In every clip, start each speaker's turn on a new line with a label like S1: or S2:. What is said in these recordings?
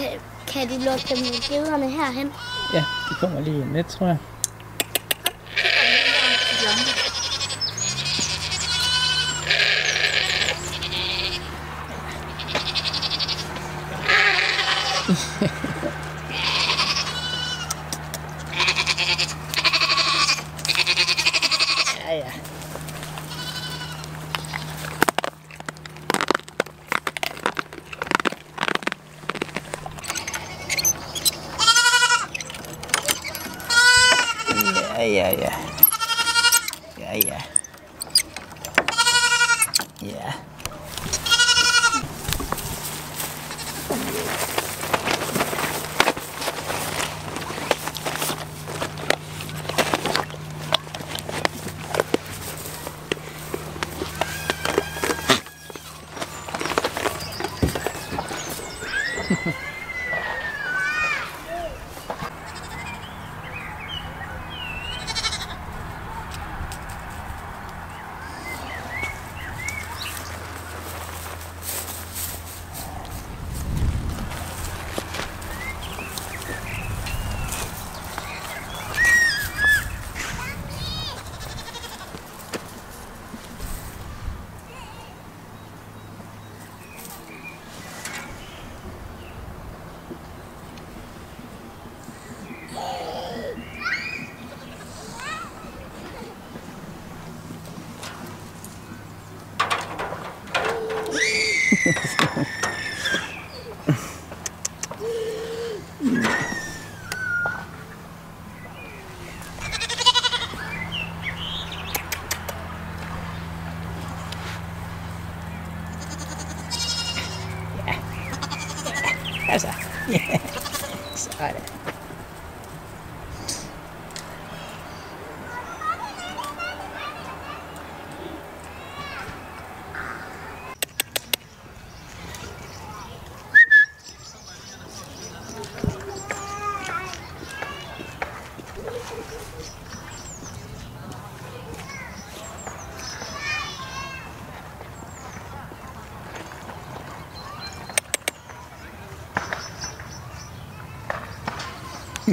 S1: Kan, kan de lukke dem med billederne herhen?
S2: Ja, de kommer lige om lidt, tror jeg. Ja, ja, ja. Ja, ja. Ja. Altså.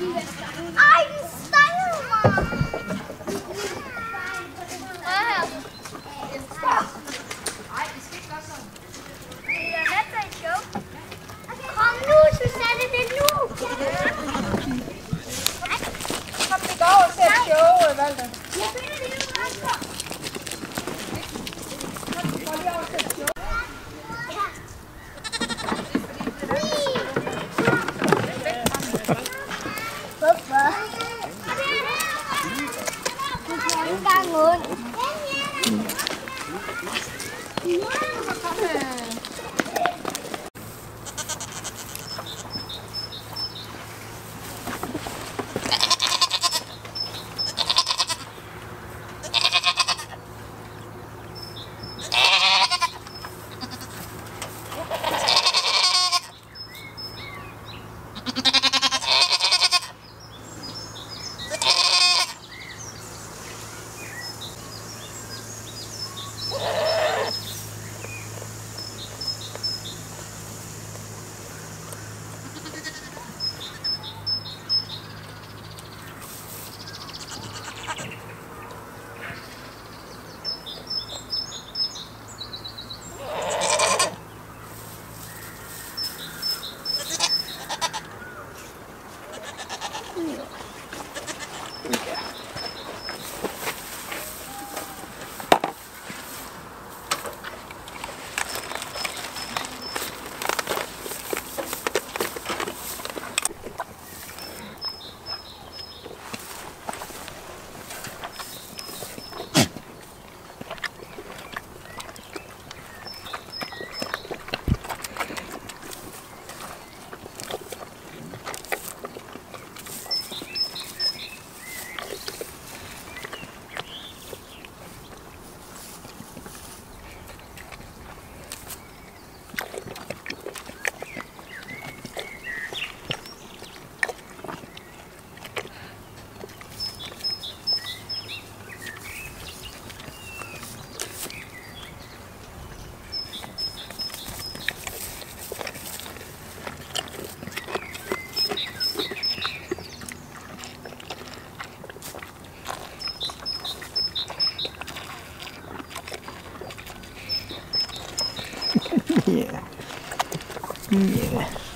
S1: er bangun. Hmm.
S2: Yeah.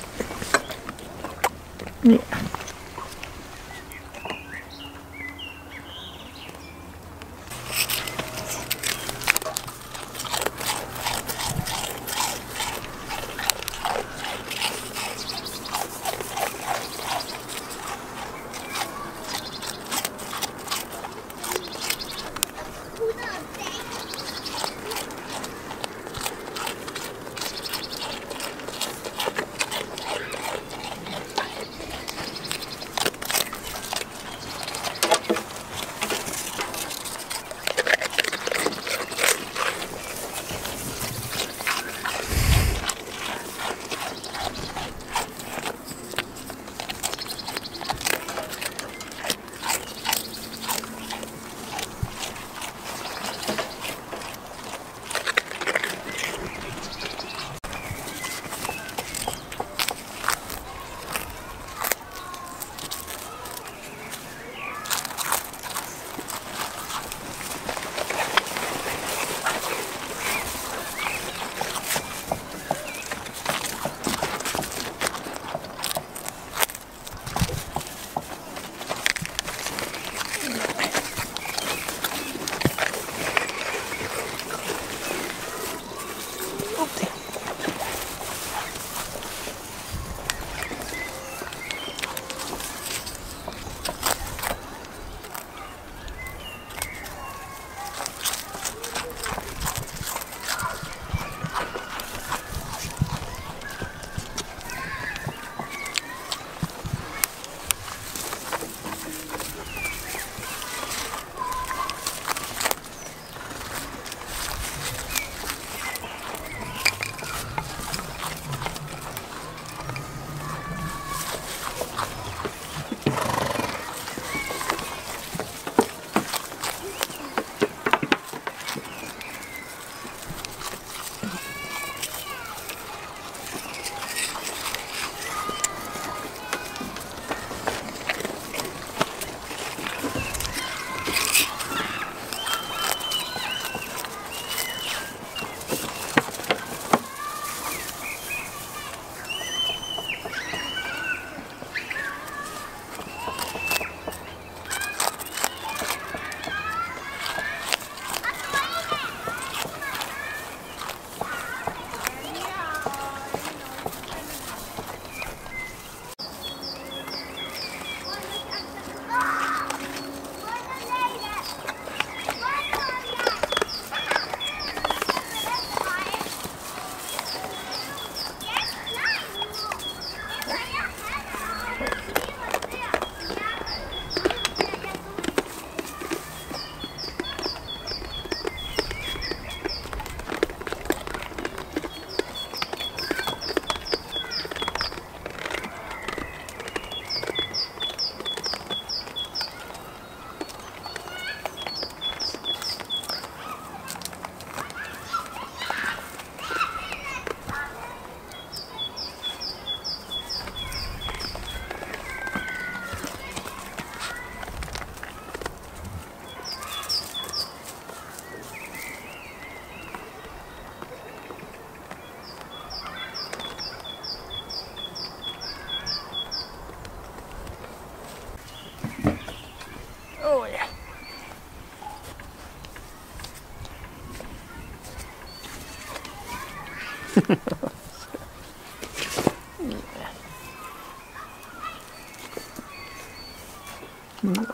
S2: Yeah. Mmm.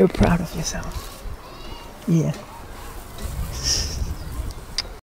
S2: You're proud of yourself. Yeah.